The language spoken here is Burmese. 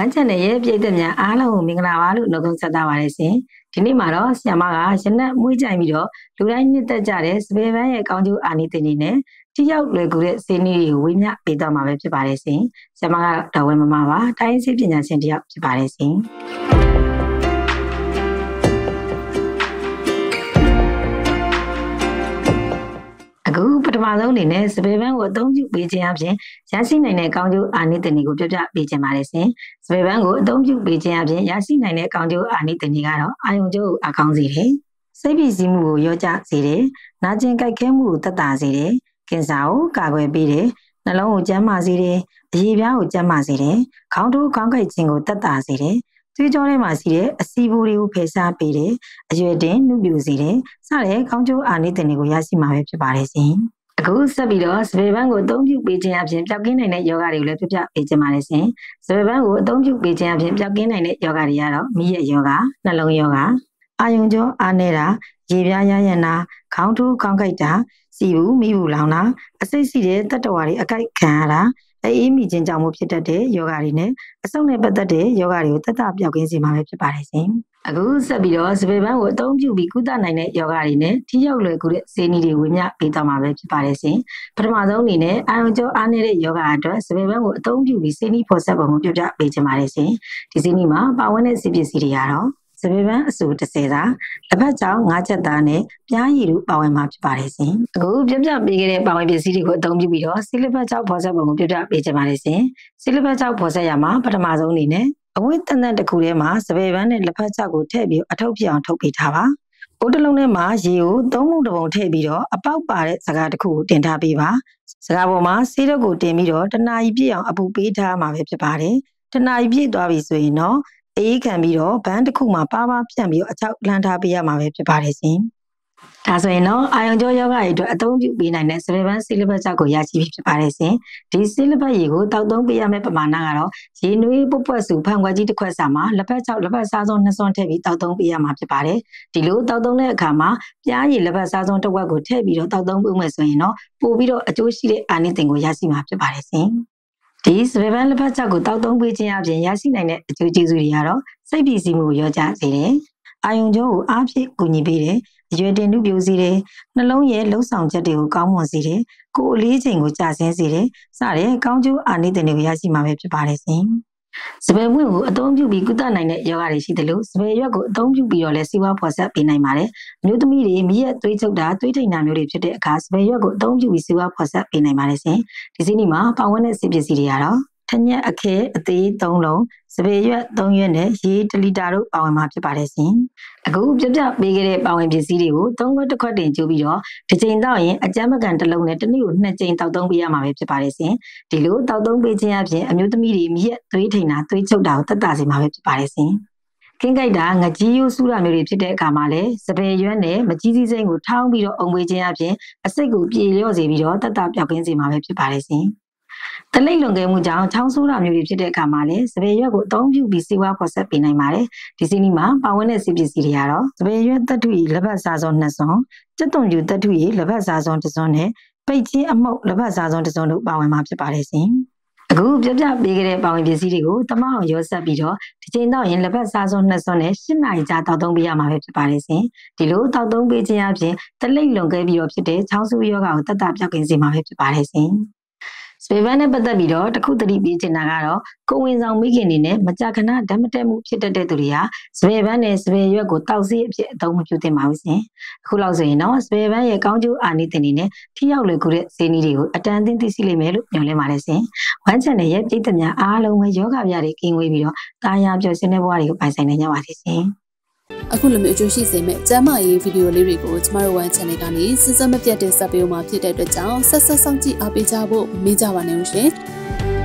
ဝမ်းချန်တဲ့ရဲ့ပြည်သက်များအားလုံးကိုမင်္ဂလာပါလို့နှုတ်ခွန်းဆက်သပါတယ်ရှင်ဒီနေ့မှာတော့ဆ iam ကရနက်မွေးကြိုင်ပြီးတော့လူတိုင်းနှစ်သက်ကြတဲ့စပယ်ပန်းရဲ့ကောင်းကျိုးအာနိသင်တွေနဲ့တိရောက်လွယ်ကူတဲ့စေနည်းတွေကိုဝေမျှပေးသွားမှာပဲဖြစ်ပါတယ်ရှင်ဆ iam ကတော့တော်ဝဲမမပါတိုင်းစေပညာရှင်တယောက်ဖြစ်ပါတယ်ရှင် ထမဆုံးအနေနဲ့စပယ်ပန်းကိုအသုံးပြုပေးခြင်းအပြင်ရရှိနိုင်တဲ့ကောင်းကျိုးအာနိသင်တွေကိုပြပြပေးခြင်းပါတယ်ရှင်။စပယ်ပန်းကိုအသုံးပြုပေးခြင်းအပြင်ရရှိနိုင်တဲ့ကောင်းကျိုးအာနိသင်တွေကတော့အာယုံကျိုးအကောင်းစေတယ်။စိတ်ပြည်စည်းမှုကိုရောကြစေတယ်။နာကျင်ကြိုက်ခဲမှုကိုတက်တာစေတယ်။ကင်ဆာကိုကာကွယ်ပေးတယ်။နှလုံးကိုကျန်းမာစေတယ်။အရေးပြားကိုကျန်းမာစေတယ်။ခေါင်းထိုးခေါင်းကိုက်ခြင်းကိုတက်တာစေတယ်။သွေးကြောထဲမှာရှိတဲ့အစီးဘူးတွေကိုဖယ်ရှားပေးတယ်။အရွယ်တင်နှုတ်ပြစေတယ်။စတဲ့ကောင်းကျိုးအာနိသင်တွေကိုရရှိမှာပဲဖြစ်ပါတယ်ရှင်။ အခုဆက်ပြီးတော့စပယ်ဘန်းကိုအသုံးပြုပေးခြင်းအပြင်ပျောက်ကင်းနိုင်တဲ့ယောဂတွေကိုလည်းပြပြပေးခြင်းပါတယ်ရှင်။စပယ်ဘန်းကိုအသုံးပြုပေးခြင်းအပြင်ပျောက်ကင်းနိုင်တဲ့ယောဂတွေကတော့မိရဲ့ယောဂ၊နှလုံးယောဂ၊အာယုံကြောအားနေတာ၊ရေပြားရရနာ၊ခေါင်းထိုးခေါင်းကိုက်တာ၊စီဘူးမိဘူးလောင်တာအစိတ်စီတဲ့တတ္တဝါတွေအကိုက်ခံရတာအေးမိခြင်းကြောင့်မို့ဖြစ်တတ်တဲ့ယောဂတွေနဲ့အဆုတ်နဲ့ပတ်သက်တဲ့ယောဂတွေကိုတတ်တာပြောက်ကင်းစေမှာပဲဖြစ်ပါတယ်ရှင်။အခုဆက်ပြီးတော့စပယ်ပန်းကိုအသုံးပြုပြီးကုသနိုင်တဲ့ယောဂတွေနဲ့ထိရောက်လွယ်ကူတဲ့စေနီတွေဝင်မြပေးသွားမှာပဲဖြစ်ပါတယ်ရှင်။ပထမဆုံးအနေနဲ့အာယုံကြောအားနေတဲ့ယောဂအတွက်စပယ်ပန်းကိုအသုံးပြုပြီးစေနီဖော်ဆက်ပုံကိုပြပြပေးချင်ပါတယ်ရှင်။ဒီစေနီမှာပါဝင်တဲ့စီပစ္စည်းတွေကတော့စပယ်ပန်းအဆူ30စာလက်ဖက်ကြောင်၅ချက်သားနဲ့ပြားရည်တို့ပါဝင်မှာဖြစ်ပါတယ်ရှင်။အခုပြပြပေးခဲ့တဲ့ပါဝင်ပစ္စည်းတွေကိုအသုံးပြုပြီးတော့ဆီလက်ဖက်ကြောင်ဖော်ဆက်ပုံကိုပြပြပေးချင်ပါတယ်ရှင်။ဆီလက်ဖက်ကြောင်ဖော်ဆက်ရမှာပထမဆုံးအနေနဲ့ အဝိတန်တန်တစ်ခုထဲမှာစပယ်ပန်းနဲ့လက်ဖက်ကြောင်ကိုထည့်ပြီးအထုပ်ဖြစ်အောင်ထုတ်ပေးထားပါ။အိုးတစ်လုံးထဲမှာရေကိုသုံးလုံးတစ်ပုံထည့်ပြီးတော့အပေါက်ပါတဲ့စကားတစ်ခုကိုတင်ထားပေးပါ။စကားပေါ်မှာဆေးတော့ကိုတင်ပြီးတော့တနာရီပြည့်အောင်အပူပေးထားမှာပဲဖြစ်ပါတယ်။တနာရီပြည့်သွားပြီဆိုရင်တော့အေးခံပြီးတော့ဘန်းတစ်ခုမှာပါပါဖြန့်ပြီးတော့အချောက်လန်းထားပေးရမှာပဲဖြစ်ပါတယ်ရှင်။ ဒါဆိုရင်တော့အာယုံကြောယောဂရဲ့အတွက်အသုံးပြုပေးနိုင်တဲ့စပယ်ဘန်းဆီလဘတ်ချက်ကိုရရှိပြီဖြစ်ပါတယ်ရှင်။ဒီဆီလဘတ်ရေကိုတောက်သုံးပေးရမယ့်ပမာဏကတော့ရေနွေးပုတ်ပွက်စုဖန်ခွက်ကြီးတစ်ခွက်စာမှာလက်ဖက်ချောက်လက်ဖက်စားစုံနှစ်စွန်းထည့်ပြီးတောက်သုံးပေးရမှာဖြစ်ပါတယ်။ဒီလိုတောက်သုံးတဲ့အခါမှာပြားရည်လက်ဖက်စားစုံတစ်ဝက်ကိုထည့်ပြီးတော့တောက်သုံးပေးမယ်ဆိုရင်တော့ပို့ပြီးတော့အကျိုးရှိတဲ့အာနိသင်ကိုရရှိမှာဖြစ်ပါတယ်ရှင်။ဒီစပယ်ပန်းလက်ဖက်ချက်ကိုတောက်သုံးပေးခြင်းအပြင်ရရှိနိုင်တဲ့အကျိုးကျေးဇူးတွေကတော့စိတ်ပြည်စည်းမှုကိုရောကြစေတယ်။ အာယုံကြောကိုအားဖြင့်ကူညီပေးတယ်။အရွယ်တင်မှုပြိုစေတယ်။နှလုံးရဲ့လှုပ်ဆောင်ချက်တွေကိုကောင်းမွန်စေတယ်။ကိုယ်အလေးချိန်ကိုကြဆင်းစေတယ်။စတဲ့ကောင်းကျိုးအာနိသင်တွေကိုရရှိမှာပဲဖြစ်ပါတယ်ရှင်။စပယ်ပွင့်ကိုအသုံးပြုပြီးကုသနိုင်တဲ့ယောဂတွေရှိတယ်လို့စပယ်ရွက်ကိုအသုံးပြုပြီးတော့လည်းစီဝါဖော်ဆက်ပေးနိုင်ပါတယ်။မျိုးသမီးတွေမိရဲ့သွေးချုပ်တာသွေးထိန်တာမျိုးတွေဖြစ်တဲ့အခါစပယ်ရွက်ကိုအသုံးပြုပြီးစီဝါဖော်ဆက်ပေးနိုင်ပါတယ်ရှင်။ဒီစီးနီမှာပါဝင်တဲ့စီပစ္စည်းတွေကတော့ ထညက်အခဲအသေး3လုံးစပယ်ရွက်3ရွက်နဲ့ရေ1လီတာတို့ပါဝင်မှာဖြစ်ပါတယ်ရှင်။အခုပြပြပေးခဲ့တဲ့ပါဝင်ပစ္စည်းတွေကို3ခွက်တစ်ခွက်တင်ကျိုးပြီးတော့တစ်ချိန်တောက်ရင်အကြမ်းမကန်တစ်လုံးနဲ့တစ်နေ့ကို2ချိန်တောက်သုံးပေးရမှာပဲဖြစ်ပါတယ်ရှင်။ဒီလိုတောက်သုံးပေးခြင်းအပြင်အမျိုးသမီးတွေမြက်သွေးထိန်တာသွေးချုပ်တာကိုတက်တာစေမှာပဲဖြစ်ပါတယ်ရှင်။ကင်းကြိုက်တာငကြီးရိုးစူးတာမျိုးတွေဖြစ်တဲ့အခါမှာလည်းစပယ်ရွက်နဲ့မကြီးစည်းစိမ့်ကိုထောင်းပြီးတော့အုံပေးခြင်းအပြင်အစိတ်ကိုပြေလျော့စေပြီးတော့တက်တာပြောက်ကင်းစေမှာပဲဖြစ်ပါတယ်ရှင်။ တလိပ်လွန်ကဲမှုကြောင့်ချောင်းဆိုးတာမျိုးတွေဖြစ်တဲ့အခါမှာလည်းစပယ်ရွက်ကိုအသုံးပြုပြီးစီဝါဖော်ဆက်ပေးနိုင်ပါတယ်ဒီစီနီမှာပါဝင်တဲ့စီပစ္စည်းတွေကတော့စပယ်ရွက်တတ်ထုရီလက်ဘတ်စားစုံနှစ်စုံစက်သွန်ယူတတ်ထုရီလက်ဘတ်စားစုံတစ်စုံနဲ့ပိတ်ချင်းအမုတ်လက်ဘတ်စားစုံတစ်စုံတို့ပါဝင်မှာဖြစ်ပါတယ်ရှင်အခုပြပြပေးခဲ့တဲ့ပါဝင်ပစ္စည်းတွေကိုတမအောင်ရောဆက်ပြီးတော့ဒီချိန်တော့ရင်လက်ဘက်စားစုံနှစ်စွန်းနဲ့၈နာရီကြာတောက်သုံးပေးရမှာပဲဖြစ်ပါတယ်ရှင်ဒီလိုတောက်သုံးပေးခြင်းအပြင်တလိပ်လွန်ခဲ့ပြီးတော့ဖြစ်တဲ့ချောင်းဆူယောဂါကိုတတ်တာပြောက်ကင်းစေမှာပဲဖြစ်ပါတယ်ရှင် စပယ်ဘန်းနဲ့ပတ်သက်ပြီးတော့တခုတတိပေးချင်တာကတော့ကိုဝင်ဆောင်မိခင်နေနဲ့မကြာခဏဓာတ်မတက်မှုဖြစ်တတ်တဲ့သူတွေဟာစပယ်ဘန်းနဲ့စပယ်ရွက်ကိုတောက်စီအဖြစ်အသုံးမပြုသင့်ပါဘူးရှင်အခုလောက်ဆိုရင်တော့စပယ်ဘန်းရဲ့ကောင်းကျိုးအာနိသင်တွေနဲ့ထိရောက်လွယ်ကူတဲ့ဇေနီတွေကိုအတန်သင်သိရှိလိမ့်မယ်လို့ညွှန်လင်းပါတယ်ရှင်ဝမ်းချန်တဲ့ရဲ့ပြည်သက်များအားလုံးပဲယောဂဗျာတွေကင်းဝေးပြီးတော့တာယာပျော်ရွှင်တဲ့ဘဝတွေကိုပိုင်ဆိုင်နိုင်ကြပါစေရှင် အခုလိုမျိုးအကျိုးရှိစေမဲ့ကျမ်းမာရေးဗီဒီယိုလေးတွေကိုကျမတို့ One Channel ကနေစစ်စမပြတ်တဲ့စပ်ပေးမှာဖြစ်တဲ့အတွက်ကြောင့်ဆက်ဆက်ဆောင်ကြည့်အားပေးကြဖို့မေ့ကြပါနဲ့ဦးရှင်။